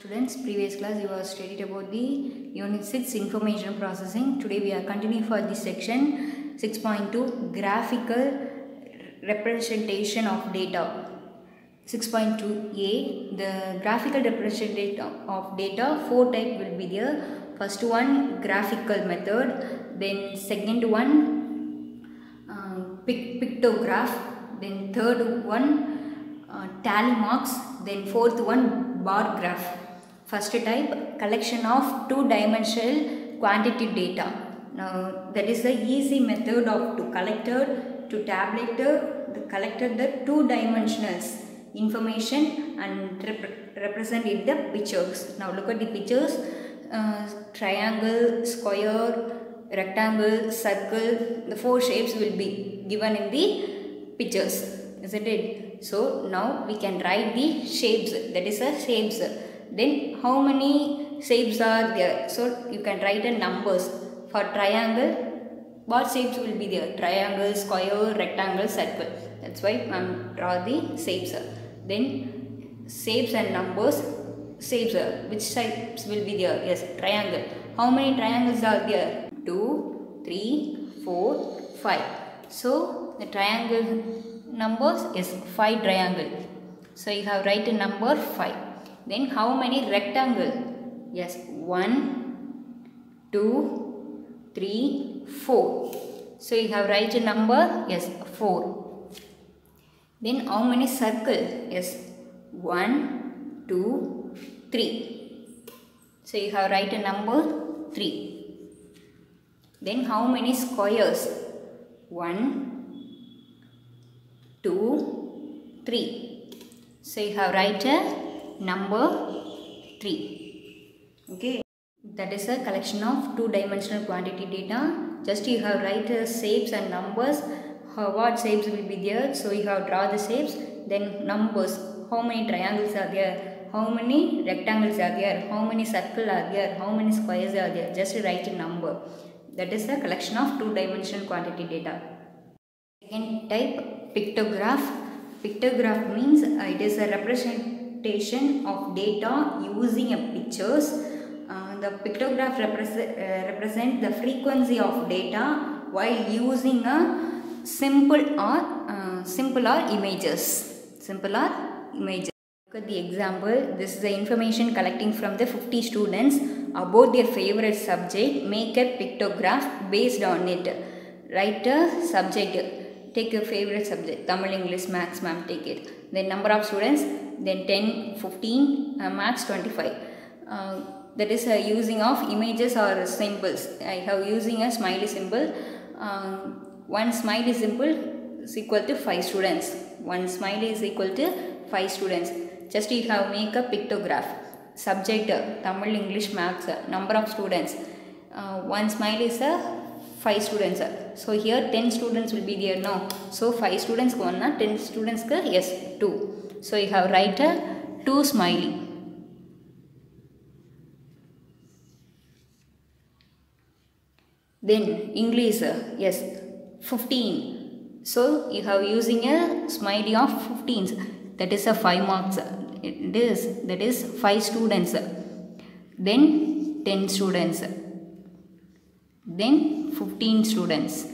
Students, previous class you have studied about the Unit 6 Information Processing. Today we are continuing for this section 6.2 Graphical Representation of Data. 6.2a The graphical representation of data, four type will be there. First one graphical method, then second one uh, pic- pictograph, then third one uh, tally marks, then fourth one bar graph. First type collection of two dimensional quantitative data. Now that is the easy method of to collected to tabulated the collected the two dimensionals information and rep- represent it the pictures. Now look at the pictures uh, triangle, square, rectangle, circle, the four shapes will be given in the pictures, isn't it? So now we can write the shapes, that is the shapes. Then how many shapes are there? So you can write a numbers. For triangle, what shapes will be there? Triangle, square, rectangle, circle. That's why I'm draw the shapes. Then shapes and numbers shapes which shapes will be there yes triangle how many triangles are there 2 3 4 5 so the triangle numbers is 5 triangle so you have write a number 5 then how many rectangle yes 1 2 3 4 so you have write a number yes 4 then how many circle yes 1 2 3. So you have write a number 3. Then how many squares? 1, 2, 3. So you have write a number 3. Okay. That is a collection of two dimensional quantity data. Just you have write uh, shapes and numbers. How, what shapes will be there? So you have draw the shapes. Then numbers. How many triangles are there? how many rectangles are there, how many circles are there, how many squares are there, just write a number. That is a collection of two dimensional quantity data. Second type pictograph. Pictograph means it is a representation of data using a pictures. Uh, the pictograph represent, uh, represent the frequency of data while using a simple or simple or images. Simple or images. Look at the example. This is the information collecting from the 50 students about their favorite subject. Make a pictograph based on it. Write a subject. Take your favorite subject. Tamil, English, Maths, ma'am, take it. Then number of students. Then 10, 15, uh, Maths 25. Uh, that is uh, using of images or symbols. I have using a smiley symbol. Uh, one smiley symbol is equal to 5 students. One smiley is equal to 5 students just you have make a pictograph subject tamil english maths number of students uh, one smile is a 5 students so here 10 students will be there now so 5 students one 10 students yes 2 so you have write a 2 smiley then english yes 15 so you have using a smiley of 15s that is a 5 marks. It is that is 5 students. Then 10 students. Then 15 students.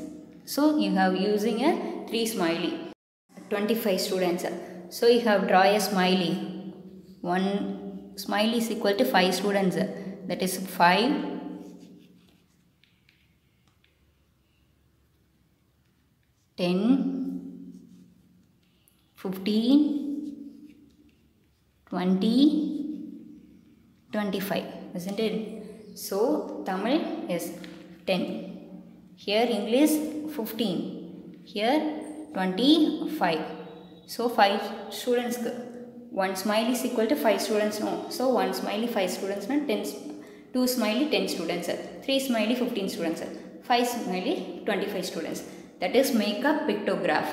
So you have using a 3 smiley 25 students. So you have draw a smiley. One smiley is equal to 5 students. That is 5 10 15 20 25 isn't it? So tamil is 10 here english 15 here 25 so 5 students one smiley is equal to 5 students no. So one smiley 5 students no. 10 2 smiley 10 students 3 smiley 15 students 5 smiley 25 students. That is make a pictograph.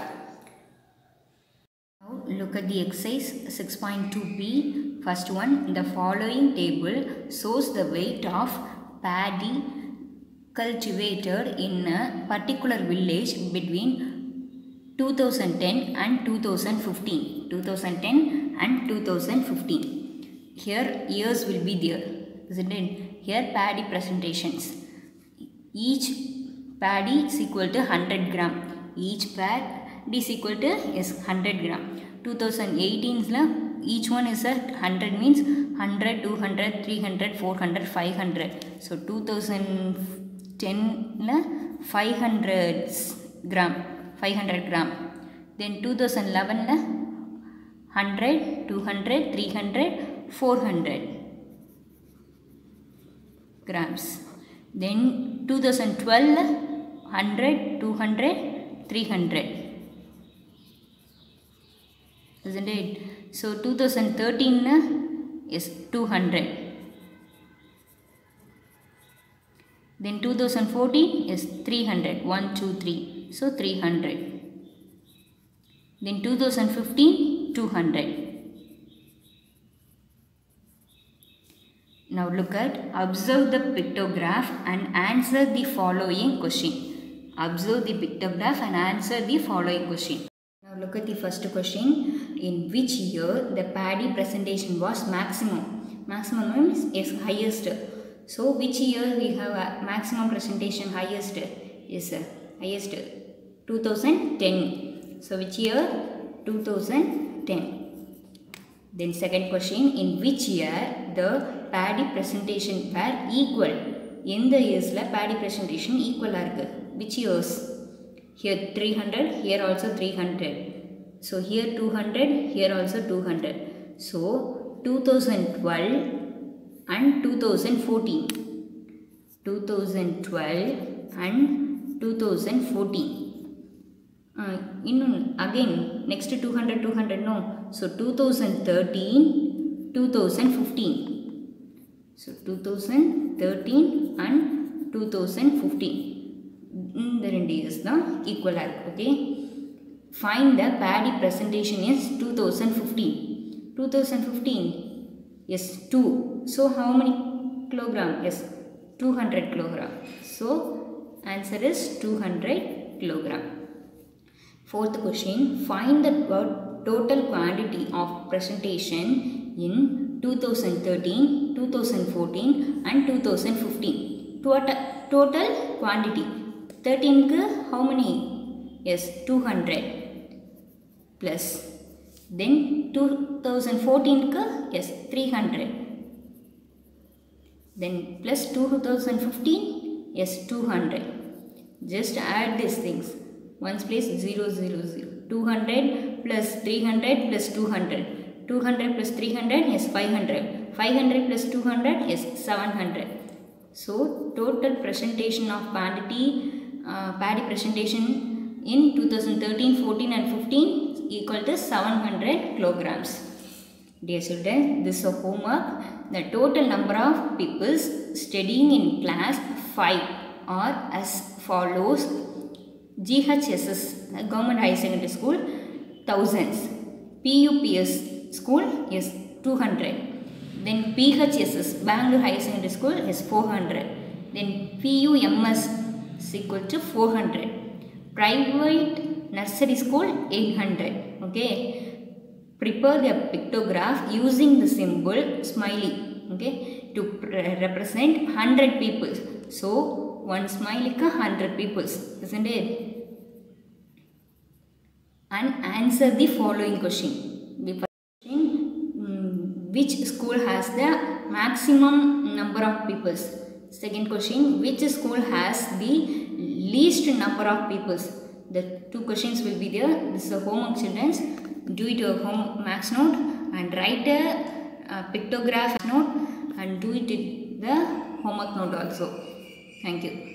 Now look at the exercise 6.2b first one the following table shows the weight of paddy cultivated in a particular village between 2010 and 2015 2010 and 2015 here years will be there isn't it? Here paddy presentations. Each paddy is equal to 100 gram. Each pad is equal to is 100 gram. 2018 la each one is a 100 means 100 200 300 400 500 so 2010 la 500 gram 500 gram. Then 2011 la 100 200 300 400 grams. Then 2012 100 200 300 isn't it? So 2013 is 200 then 2014 is 300 1 2 3 so 300 then 2015 200 now look at observe the pictograph and answer the following question. Observe the pictograph and answer the following question. Now look at the first question. In which year the paddy presentation was maximum? Maximum means is highest so which year we have a maximum presentation highest is uh, highest 2010 so which year 2010 then second question in which year the paddy presentation were equal எந்த இயர்ஸில் Bedi presentation ஈக்குவலாக இருக்குது which years here 300 here also 300 so here 200 here also 200 so 2012 and 2014 2012 and 2014 uh, இன்னும் again next 200 200 no so 2013 2015 so 2013 and 2015 இந்த ரெண்டு years தான் ஈக்குவலாக இருக்குது okay find the Bedi presentation is two thousand fifteen two thousand fifteen Yes, 2. So how many kilogram? Yes, 200 kilogram. So answer is 200 kilogram. Fourth question, find the total quantity of presentation in 2013, 2014 and 2015. Total, total quantity. 13 how many? Yes, 200 plus then 2014 ku yes, 300. Then plus 2015 yes, 200. Just add these things. ones place 0 0 0 200 plus 300 plus 200 200 plus 300 is 500 500 plus 200 is 700 so total presentation of quantity uh, paddy presentation in 2013 14 and 15 equal to 700 kilograms. Dear students this is a homework. The total number of people studying in class 5 are as follows. GHSS Government High Secondary School thousands. PUPS school is 200 then PHSS Bangalore High Secondary School is 400 then PUMS is equal to 400 private nursery school 800 okay? Prepare the pictograph using the symbol smiley okay? To represent 100 people so one smiley ka 100 people isn't it? And answer the following question. Um, which school has the maximum number of people second question which school has the least number of people the two questions will be there. This is a homework children do it your home max note and write a, a pictograph note and do it in the homework note also. Thank you